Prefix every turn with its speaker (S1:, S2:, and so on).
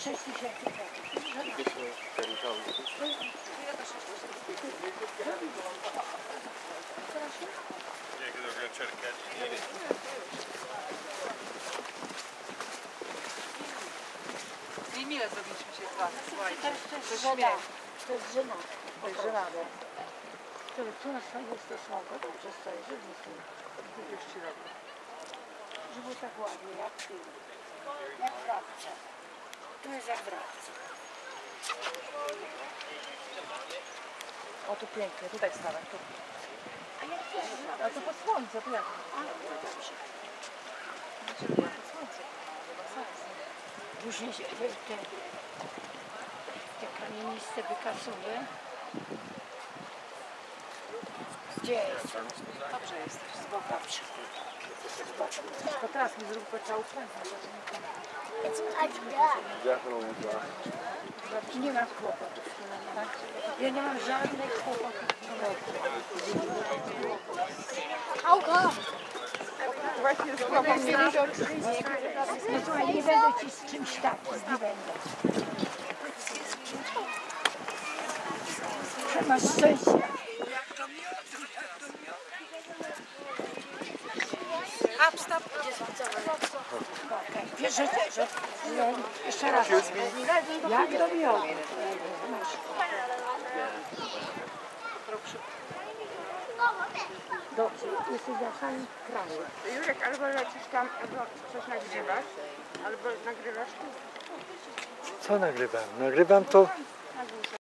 S1: 6 tysięcy złotych.
S2: Jak do wieczerka.
S3: I mile zrobiliśmy się z was,
S1: To
S3: słuchajcie.
S1: jest, to jest
S3: To
S1: żena. To jest żena.
S3: To jest żenada.
S1: Które tu na swoje stosunku dobrze stoi, żeby nie
S3: robię.
S1: Żeby tak ładnie, jak ty. Jak w Tu jest jak radce.
S3: O, tu pięknie, tutaj stawaj. Tu.
S1: A jak to jest?
S3: A to pod słońce, to jak?
S1: A, no dobrze.
S3: Znaczy, ja pod słońce. Nie ma sensu.
S1: Później się te, te, te kamieniste wykasuły. Gdzie jest?
S3: Dobrze jesteś, z boku.
S1: Dobrze.
S3: To teraz mi zrób It's like that. Definitely dry.
S1: Nie masz kłopotów. Ja nie mam żadnych kłopotów.
S3: How come?
S1: No słuchaj, nie będę ci z czymś takim, nie będę. Że.
S3: Stop.
S1: Wiesz, że, że, że jeszcze raz. Jak do miodu. Dobrze, jesteś Jachan kraju.
S4: Jurek, albo lecisz tam, albo coś nagrywasz, albo nagrywasz tu.
S5: Co nagrywam? Nagrywam to